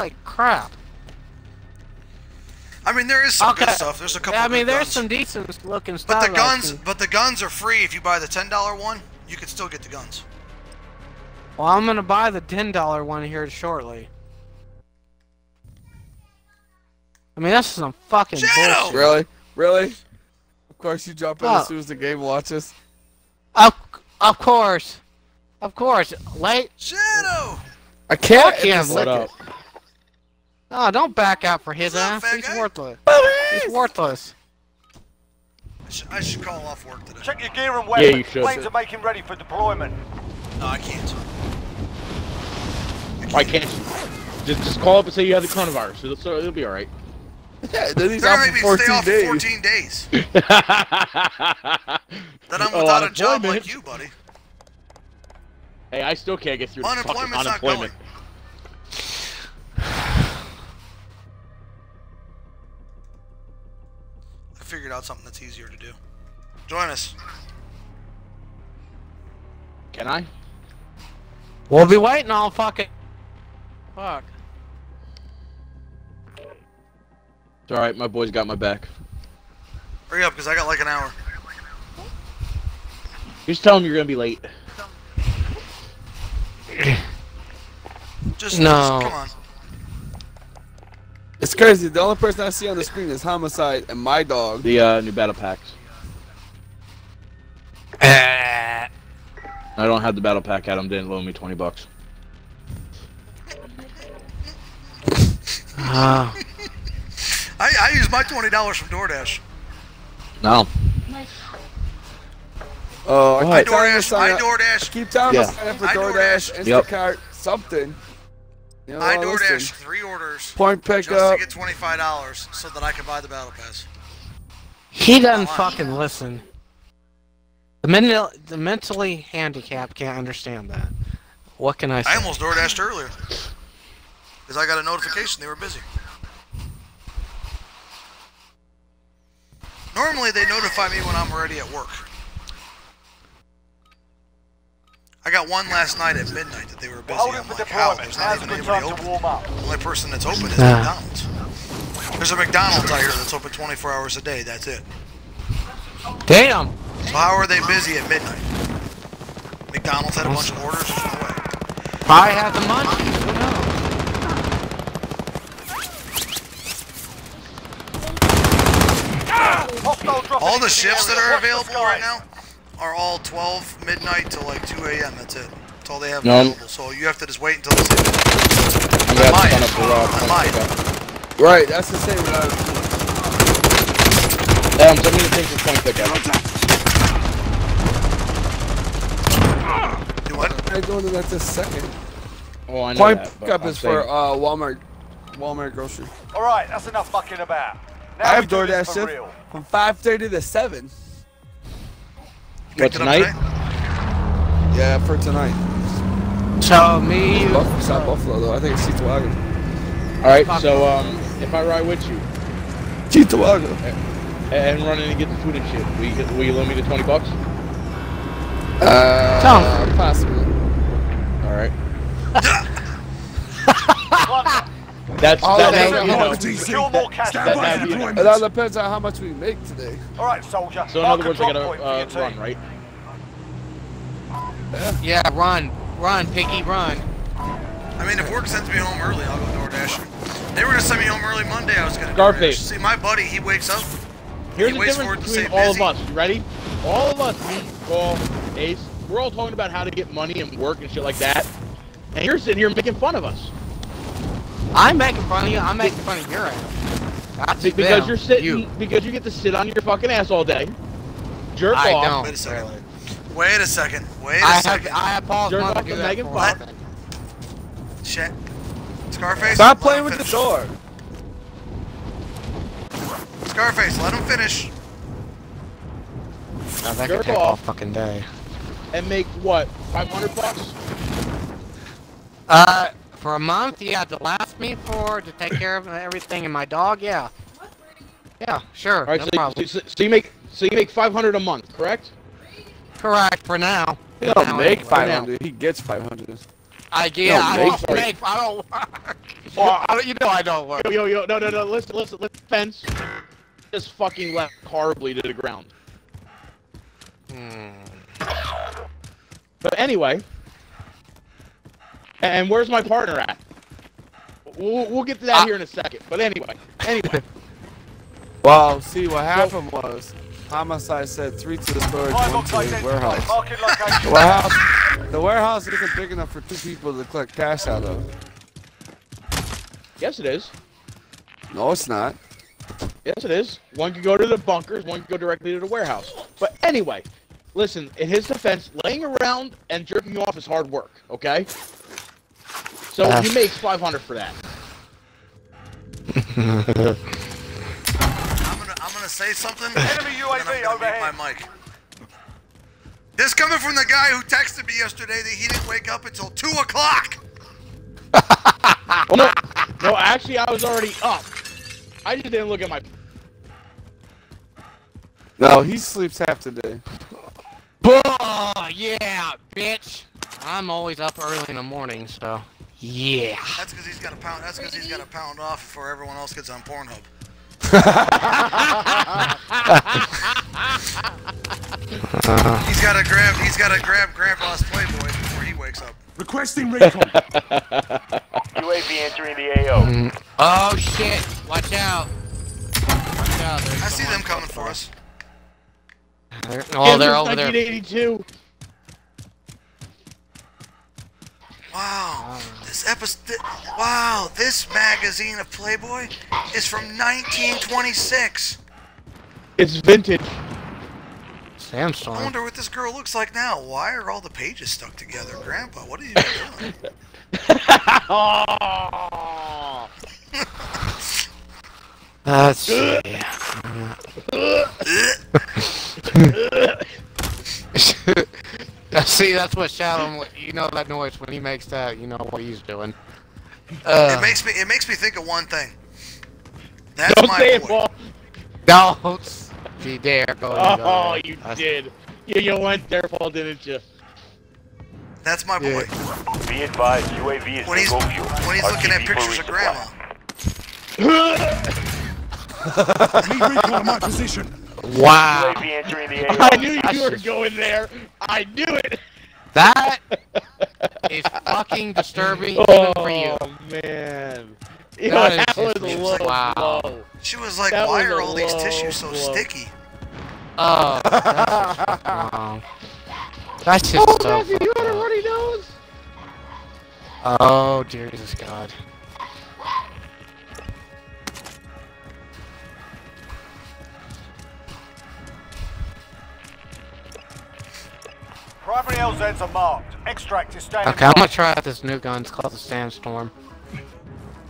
like crap. I mean, there is some Okay. good stuff. There's a couple. I mean, good there's guns. some decent looking stuff. But the guns, but the guns are free if you buy the ten dollar one. You can still get the guns. Well, I'm gonna buy the ten dollar one here shortly. I mean, that's some fucking Shadow! bullshit. Really? Really? Of course you drop in Oh. as soon as the game launches. Of, of course, of course. Late. Shadow. I can't. Fuck him. it's What like- up? Oh, don't back out for his What's ass. fat He's guy? worthless. He's worthless. I should, I should call off work today. Check your gear and Yeah, you should. Planes are making ready for deployment. No, I can't. Why can't you? Just, just call up and say you have the coronavirus. It'll, so it'll be all right. Yeah, then he's They're out for make me stay 14 off days. for 14 days. Then I'm without a job like you, buddy. Hey, I still can't get through the fucking unemployment. Figured out something that's easier to do. Join us. Can I? We'll be waiting all fucking. Fuck. It's all right. My boys got my back. Hurry up, because I got like an hour. Just tell them you're gonna be late. Just, No. just come on. It's crazy. The only person I see on the screen is Homicide and my dog. The uh, new battle packs. I don't have the battle pack. Adam didn't loan me twenty bucks. Ah. I, I use my $20 from DoorDash. No. Oh, I What? keep telling him DoorDash, I. DoorDash, Keep telling him Yeah. to sign up for I DoorDash, DoorDash. Yep. Instacart, something. You know, I listen. DoorDash three orders Point just to pickup. get $25 so that I can buy the Battle Pass. He doesn't Come fucking listen. The mental, the mentally handicapped can't understand that. What can I say? I almost DoorDashed earlier. Because I got a notification they were busy. Normally they notify me when I'm already at work. I got one last night at midnight that they were busy. Hold it I'm for like, how? There's not even anybody open. warm up. The only person that's open is Nah. McDonald's. There's a McDonald's out here that's open 24 hours a day. That's it. Damn. So how are they busy at midnight? McDonald's had a bunch of orders. There's no way. Probably have the money. Who knows? All the into shifts that are available right now are all 12 midnight to like 2 a.m. That's it. That's all they have No. available. So you have to just wait until they say I'm gonna have to sign up for On my point end. pickup. Right, that's the same. When I, Adam, send me the thing for point pickup. Do what? I doing that this second. Oh, I know Point that, but pickup I'm is for uh, Walmart, Walmart grocery. All right, that's enough fucking about. Now I have we do this DoorDash for shift from 5:30 to 7. What Picked it up tonight? Yeah, for tonight. So me, you, Buff- South Buffalo though. I think it's Cheektowaga. All right. So um, if I ride with you Cheektowaga. and run in and get the food and shit, will you, get- will you loan me the twenty bucks? Uh, Sounds- possibly. All right. That's All that, that- that, you know, Secure more cash. that, that'd be- depends on how much we make today. All right, soldier. so in Mark other words, I drop gotta uh, run, right? Yeah, run, run, piggy, run. I mean, if work sends me home early, I'll go DoorDash. They were gonna send me home early Monday. I was gonna. Scarface. DoorDash. See, my buddy, he wakes up. Here's He the waits difference it to between say all busy. of us. You ready? All of us, me, Paul, Ace, we're all talking about how to get money and work and shit like that. And you're sitting here making fun of us. I'm making fun of you. I'm making fun of your ass. That's Be- Because them, you're sitting, You. because you get to sit on your fucking ass all day, jerk I off, don't. Wait a second. Really. Wait a second. Wait a I have, second. I have Paul's Jerk mother off do to that Megan Fox. Shit. Scarface. Stop playing him with the finish. door. Scarface, let him finish. Now, that Jerk could take off. all fucking day. and make what? 500 bucks? Uh, for a month, yeah, to last me for to take care of everything and my dog, yeah. Yeah, sure, All right, no so, problem. so, so you make so you make 500 a month, correct? Correct for now. He For don't now, make anyway. 500. He gets 500. I yeah, No, I make- don't make. I don't work. Well, I don't, you know I don't work. Yo, yo, yo, no, no, no, listen, listen, listen, fence. Just fucking left horribly to the ground. Hmm. But anyway, and where's my partner at? We'll, we'll get to that Uh, here in a second. But anyway, anyway, Well, see what happened was homicide said three to the storage, Time one to the warehouse. Marking The warehouse, the warehouse isn't big enough for two people to collect cash out of. yes, it is. No, it's not. Yes, it is. One could go to the bunkers, one could go directly to the warehouse. But anyway, listen, in his defense, laying around and jerking you off is hard work, okay? So Uh. he makes 500 for that. I'm gonna say something. Enemy UAV gonna overhead. my mic. This coming from the guy who texted me yesterday that he didn't wake up until two o'clock. Well, no, no, actually, I was already up. I just didn't look at my. No, he sleeps half the day. Oh, yeah, bitch. I'm always up early in the morning, so yeah. That's because he's got a pound. That's because he's got a pound off before everyone else gets on Pornhub. He's got to grab. He's got to grab Grandpa's Playboy before he wakes up. Requesting recon. UAV entering the AO. Mm. Oh shit! Watch out! Watch out! There's I see them coming for us. They're, oh, they're over there. 1982. Wow, this episode. Wow, this magazine of Playboy is from 1926. It's vintage. I wonder what this girl looks like now. Why are all the pages stuck together, Grandpa? What are you doing? Oh. Let's see. see, that's what Shadow. You know that noise when he makes that. You know what he's doing. it Uh, makes me. It makes me think of one thing. That's Don't my say it, boy. don't you dare go. into Oh, that. you That's- did. You, you went there, Paul, didn't you? That's my boy. Be advised, UAV is When he's bingo fuel. when he's looking at pictures of. Grandma. Need recon on my position. Wow. UAV entering the AO. I knew you were going there. I knew it. That is fucking disturbing even Oh for you. man. That You that was just- low wow. blow. She was like, That "Why was are a all these tissues so blow. sticky?" Oh, that's just wrong. That's just Oh, so Matthew, you had a runny nose. Oh, Jesus God. Primary LZs are marked. Extract is standing Okay, I'm gonna try out this new gun. It's called the Sandstorm.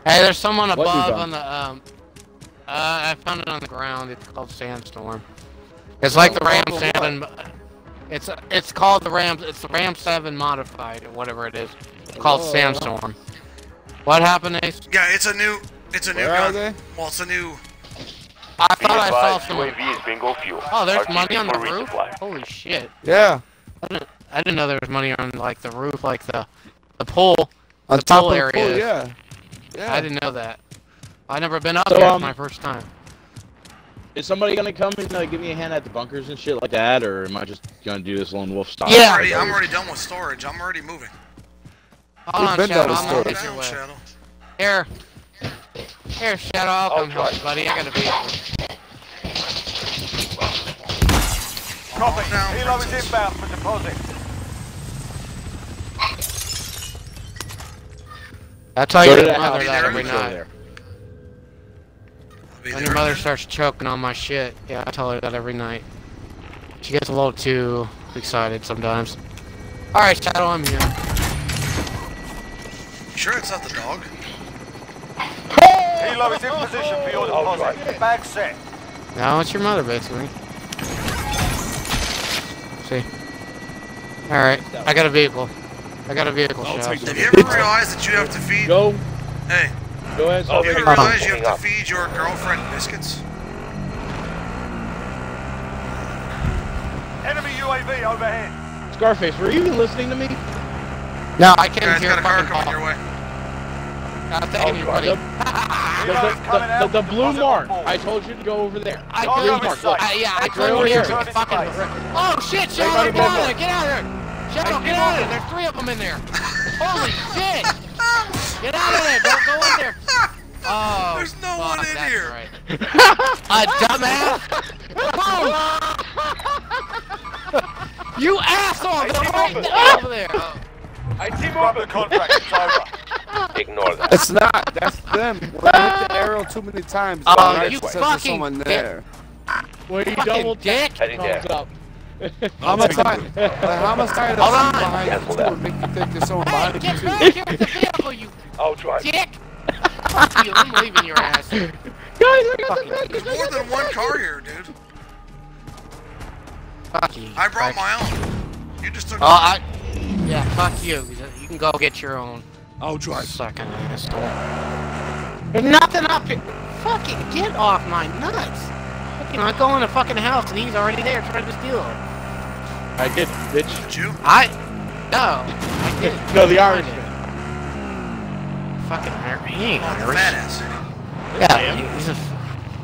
Hey, there's someone above on the um. Uh, I found it on the ground. It's called Sandstorm. It's like the Ram Seven. It's it's called the Ram. It's the Ram Seven modified or whatever it is. It's called Oh. Sandstorm. What happened, Ace? Yeah, it's a new. It's a new Where are gun. they? Well, it's a new. I thought I saw advised, some. UAV is bingo fuel. Oh, there's RTV money on the for roof. resupply. Holy shit! Yeah, I didn't, I didn't know there was money on like the roof, like the the pool. on The top pool of the area pool. Yeah, yeah. I didn't know that. I never been up So, here. Um, my first time. Is somebody gonna come and uh, give me a hand at the bunkers and shit like that, or am I just gonna do this lone wolf style? Yeah. I'm already, I'm already done with storage. I'm already moving. Hold on, been Shadow. done I'm gonna storage. Down, way. Shadow. Here. Here, Shadow. I'll come I'll help you, buddy. I got a vehicle. Copy. Down, Helo is inbound for deposit. I tell Go your mother that every night. there. I'll be When there your mother starts choking on my shit, yeah, I tell her that every night. She gets a little too excited sometimes. Alright, Shadow, I'm here. You sure it's not the dog? Helo is in position for your deposit. Bag set. No, it's your mother, basically. See? Alright, I got a vehicle. I got a vehicle, I'll Have you ever realized that you have to feed? Go, Hey, go ahead. have you ever realized you have to feed your girlfriend biscuits? Enemy UAV overhead. Scarface, were you even listening to me? No, I can't Guys, hear got a car fucking coming your way. Thank oh, you, buddy. The, the, the, the, blue mark. I told you to go over there. I Oh, yeah, hear. it's. I, yeah, I It's couldn't right over you here. Fucking. Oh shit, Shadow, get out of there! Get out of there! Shadow, get out of there! There's three of them in there. Holy shit! Get out of there! Don't go in there. Oh, There's no fuck, one in that's here. Right. A dumbass! You asshole! They're right there, over there. Oh. Grab the contract. It's over. Ignore that. It's not. That's them. When hit the arrow too many times, Oh, it you says fucking someone dick. there. When you Fucking double dick! Heading thumbs there. up. Homicide. The homicide Hold of on. behind you Cancel too that. would make you think there's someone Hey, behind you get too. back here with the vehicle, you I'll drive. dick! Fuck you, I'm leaving your ass. Guys, I got the package. There's more than one car here, dude. Fuck you. I brought my own. You just took Oh, I. Yeah, fuck you. You can go get your own. I'll drive. second, Sucking asshole. There's nothing up here. Fucking get off my nuts. Fucking, I go in the fucking house and he's already there trying to steal it. I did, bitch. Did you? I. No. I didn't. No, the I Irishman. Fucking Irish. He ain't the Irish. fat ass. Yeah, he's a.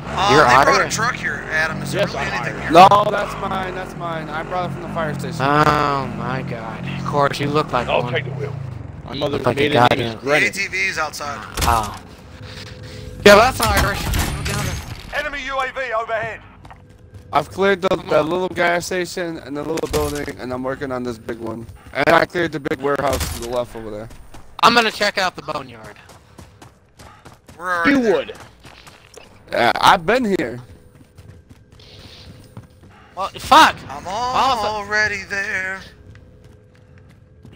Uh, You're they brought a truck here, Adam. Is there Yes, really I'm anything Irish. here? No, that's mine. That's mine. I brought it from the fire station. Oh my god. Of course, you look like I'll one. take the wheel. My mother's Like maiden name is The ATV's outside. Oh. Yeah, that's Irish. Go down there. Enemy UAV overhead. I've cleared the, the little gas station and the little building, and I'm working on this big one. And I cleared the big warehouse to the left over there. I'm gonna check out the boneyard. We're already You there. would. Yeah, I've been here. Well, fuck. I'm already there.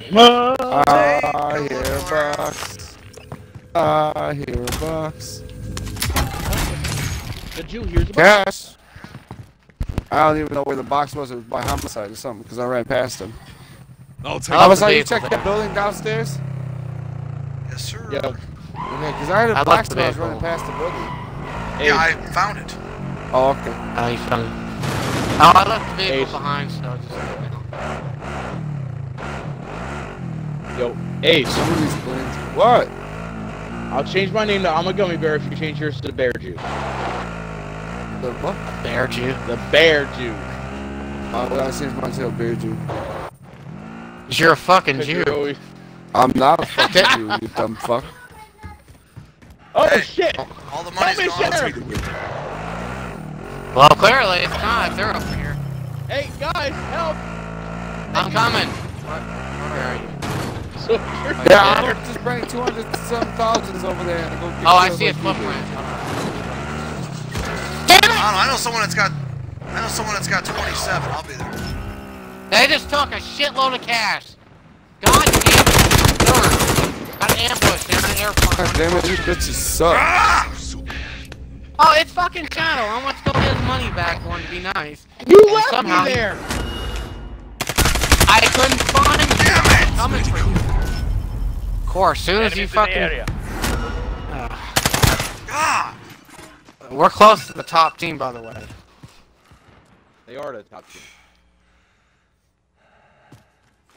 I hear a box. I hear a box. Did you? Here's the box. Cash. I don't even know where the box was. It was by homicide or something because I ran past him. I'll take Oh, it. Homicide, you checked that building downstairs? Yes, sir. Yeah. Okay, because I had I a left box the when I was running past the building. Yeah, Hey, I found it. Oh, okay. You found it. Oh, I left the vehicle Ace. behind, so I just. Yo, Ace, Some of these planes. What? I'll change my name to I'm a Gummy Bear if you change yours to the Bear Jew. The what? Bear Jew. The Bear Jew. Oh, well, I changed mine to a bear Jew. You're a fucking Jew. always- I'm not a fucking Jew, you dumb fuck. Oh Hey. shit! All the money's me, gone. Sheriff. The wheel. Well, clearly it's not. if They're over here. Hey guys, help! I'm coming. Where, where are you? So you're Yeah, I'm just bring 200 some thousands over there and go get Oh, I see his like you did. footprint. I don't know. I know someone that's got. I know someone that's got 27. I'll be there. They just took a shitload of cash. God damn it. Third. Got ambushed in an airplane. God damn it, you bitches suck. Ah! Oh, it's fucking Shadow. I want to go get his money back for him to be nice. You And left somehow me there! I couldn't find him. Damn it! Coming for you. Of course, soon as you Enemies in the fucking. area. Ah. God! We're close to the top team, by the way. They are the top team.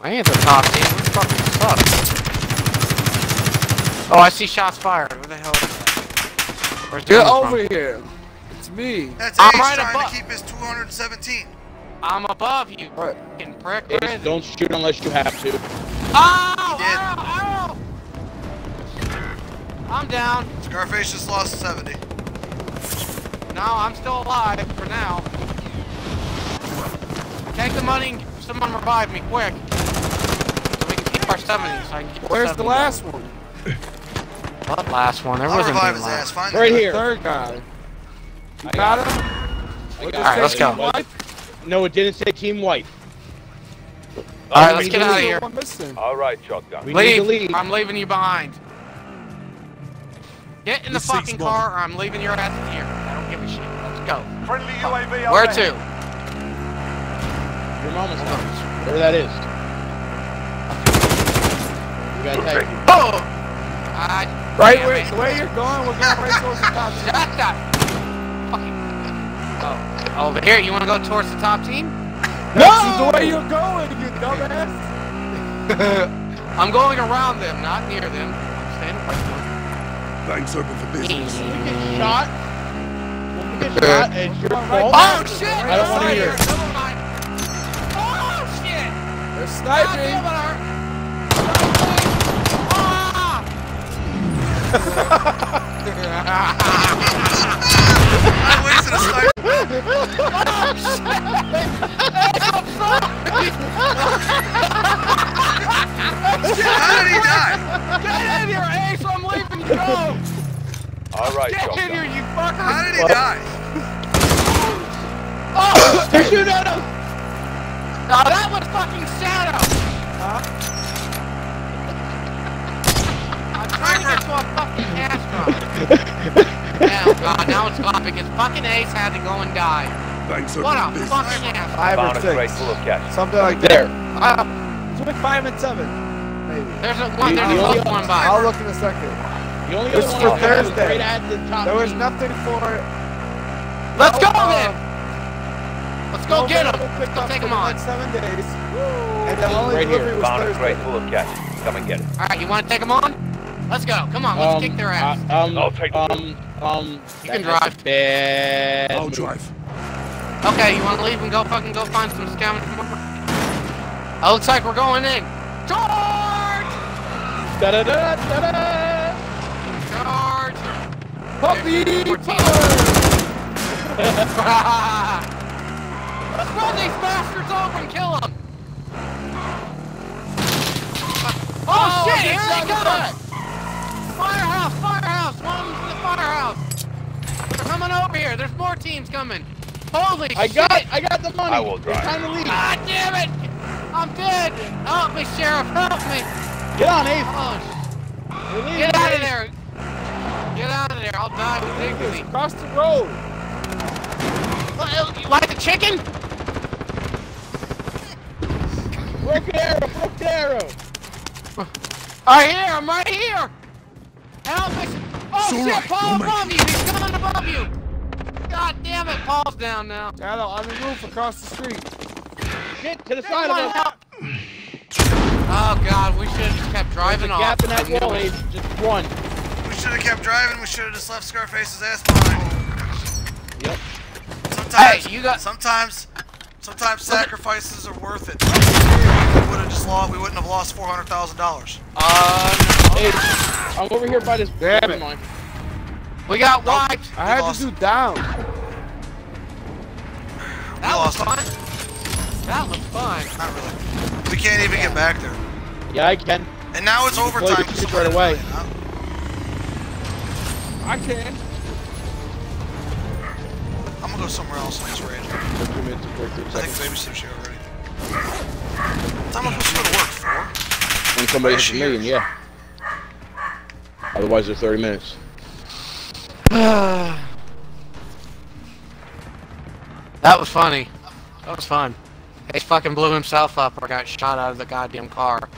I ain't the top team. We fucking suck. Oh, I see shots fired. Where the hell is that? Where's Get over from? here. It's me. That's I'm Ace right trying above. to keep his 217. I'm above you, What? fucking prick. Ace, Where is he? don't shoot unless you have to. Oh! I'm down. Scarface just lost 70. No, I'm still alive for now. Take the money and someone revive me quick. So we can keep our 70s. So I can keep Where's the 70 last one? What last one? There I'll wasn't revive his last. ass. Find Right guy. here. Third guy. You got got him? I What got does Alright, let's go. White? No, it didn't say Team White. Alright, let's get out of here. All right, shotgun. We need to Leave. leave. I'm leaving you behind. Get in the The fucking car or I'm leaving your ass in here. I don't give a shit. Let's go. Friendly UAV Where to? Your mama's house. Where that is. We gotta take you. Oh! I, Right where, it. the way you're going, we're going right towards the top. Shut up! Fucking. Oh. Over here, you wanna go towards the top team? That's the way you're going, you dumbass. I'm going around them, not near them. I'm staying away from them. Open for business. When we get shot, when we get shot, it's your fault. Oh shit! I don't want to hear. it. Never mind. Oh shit! They're sniping. damn it, Art. I wasted a sniper. How did he die? Get in here, Ace! I'm leaving you go! All right, Get in here, you you How did he die? Oh! They're shooting at us. No, that was fucking Shadow! Huh? I'm trying to get to a fucking cash drop. oh god, now it's gone because fucking Ace had to go and die. Thanks What open a for business. fucking ass. Five Found or a crate six. full of. Something like There. that. Uh, between five and seven, maybe. There's a one, there's a close one by. I'll look in a second. The only This is for I have is Thursday. right at the top. There was seat. nothing for. Let's go Uh, then! Let's go get him! Let's go take for him on. next seven days. And the only Right here. was Found a Thursday. crate full of cash. Come and get it. Alright, you wanna take him on? Let's go, come on, let's Um, kick their ass. uh, um, I'll take um, um, You can drive. a Bad. I'll drive. Okay, you wanna leave and go fucking go find some scavengers? Oh, looks like we're going in. Charge! Da da da da da. Charge! Puppy 14. Let's run these bastards off and kill them! Oh, shit, here they come! Firehouse, firehouse, one's in the firehouse! They're coming over here, there's more teams coming! Holy I shit! got, I got the money. I will It's drive. time to leave. God damn it! I'm dead! Help me, Sheriff, help me! Get on, Ace. Oh, get out of Ace. there! Get out of there, I'll die with dignity. Across the road. You like the chicken? Broken arrow, broken arrow. Right here, I'm right here! Help me! Oh It's all shit, right, Paul oh you'll above you! He's coming above you! God damn it, Paul's down now. Shadow on the roof across the street. Shit, to the side of Someone us. Help! Oh god, we should have just kept driving There's a off. gap in that I knew wall, it. Ace. Just one. We should have kept driving. We should have just left Scarface's ass behind. Yep. Sometimes, Hey, you got- sometimes, sometimes sacrifices are worth it. We would have just lost. We wouldn't have lost four hundred thousand dollars. Uh, Ace, I'm over here by this. Damn it. mind. we got wiped. I had lost. to do down. That was lost it. fun. That was fun. Not really. We can't even get back there. Yeah, I can. And now it's overtime. Well, you because shoot somebody right away. didn't play, I can. I'm gonna go somewhere else on this raid. For two minutes and 14 I think seconds. babysitter's here already. What time am I supposed to go to work for? When somebody hits a million, yeah. Otherwise, they're 30 minutes. That was funny. That was fun. He fucking blew himself up or got shot out of the goddamn car.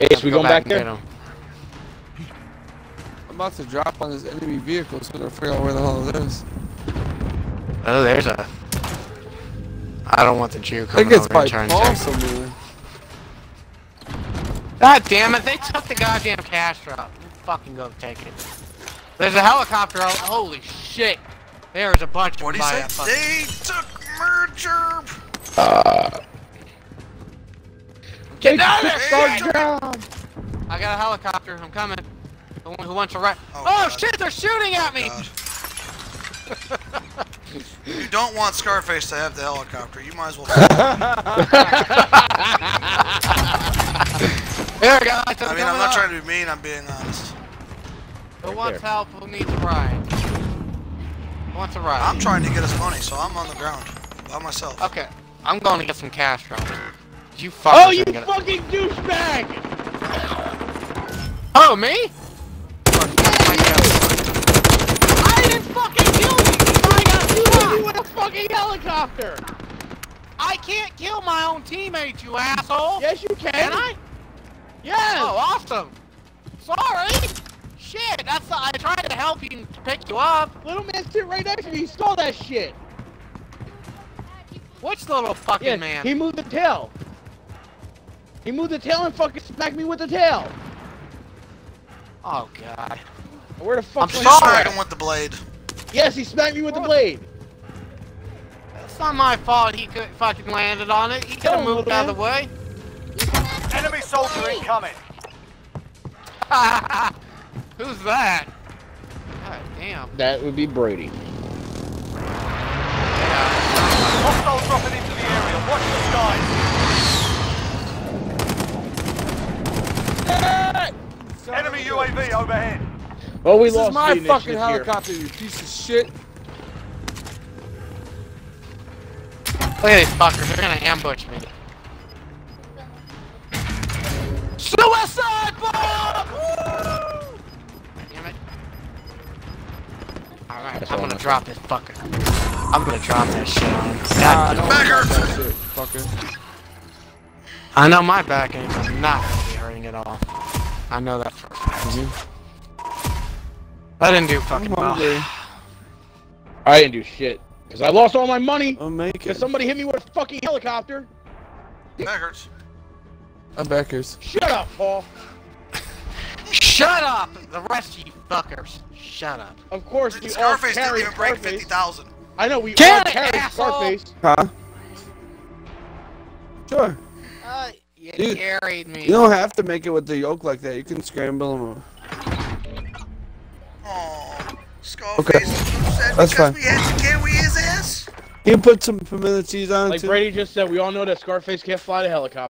Ace, we Go going back and get there? him. I'm about to drop on this enemy vehicle so I can figure out where the hell it is. Oh, there's a. I don't want the Jew I coming think it's over by and trying to take. God damn it! They took the goddamn cash drop. Fucking go take it. There's a helicopter. out- Holy shit! There's a bunch of What do you say? fucking- They took merger. Uh, Get down there! Hey, shit! I got a helicopter. I'm coming. The one who wants to ride. Oh, Oh, shit! They're shooting at me! You don't want Scarface to have the helicopter. You might as well. There, guys. I mean, I'm not trying to be mean. I'm being honest. Who wants help? Who needs a ride? Who wants a ride? I'm trying to get us money, so I'm on the ground by myself. Okay, I'm going to get some cash drops. You fuckers oh, you gonna- fucking douchebag! Oh, me? I didn't fucking kill you! I got You shot! with a fucking helicopter! I can't kill my own teammate, you asshole! Yes, you can. Can I? Yes. Oh, awesome! Sorry! Shit, that's I tried to help you pick you up. Little man sit right next to me. He stole that shit. Which little fucking Yeah, man? he moved the tail. He moved the tail and fucking smacked me with the tail. Oh god. Where the fuck? I'm was You sorry. smack him with the blade. Yes, he smacked me with the blade. It's not my fault he could fucking landed on it. He could have on, moved out of the way. Enemy soldier incoming. Who's that? God damn. That would be Brady. Yeah. Hostile dropping into the area. Watch the skies. Enemy UAV overhead. Well, we This lost is my the fucking initiative here. helicopter, you piece of shit. Look at these fuckers. They're gonna ambush me. Suicide bomb! Damn it. Alright, I'm gonna drop this fucker. I'm gonna drop that shit on him. God, don't Back drop hurts. that shit, fucker. I know my back ain't not gonna be hurting at all. I know that for a fact. I didn't do I'm fucking well. I didn't do shit because I lost all my money I'll make because it. somebody hit me with a fucking helicopter. That hurts. I'm backers. Shut up, Paul. Shut up! The rest of you fuckers. Shut up. Of course, we all Scarface didn't even break 50,000. I know we all Get it, carry asshole! Scarface. Huh? Sure. Uh, you Dude, carried me. You don't have to make it with the yoke like that. You can scramble them. Oh, Scarface Okay. said That's fine. we had to carry his ass. You can put some pimento cheese on it Like too. Brady just said, we all know that Scarface can't fly the helicopter.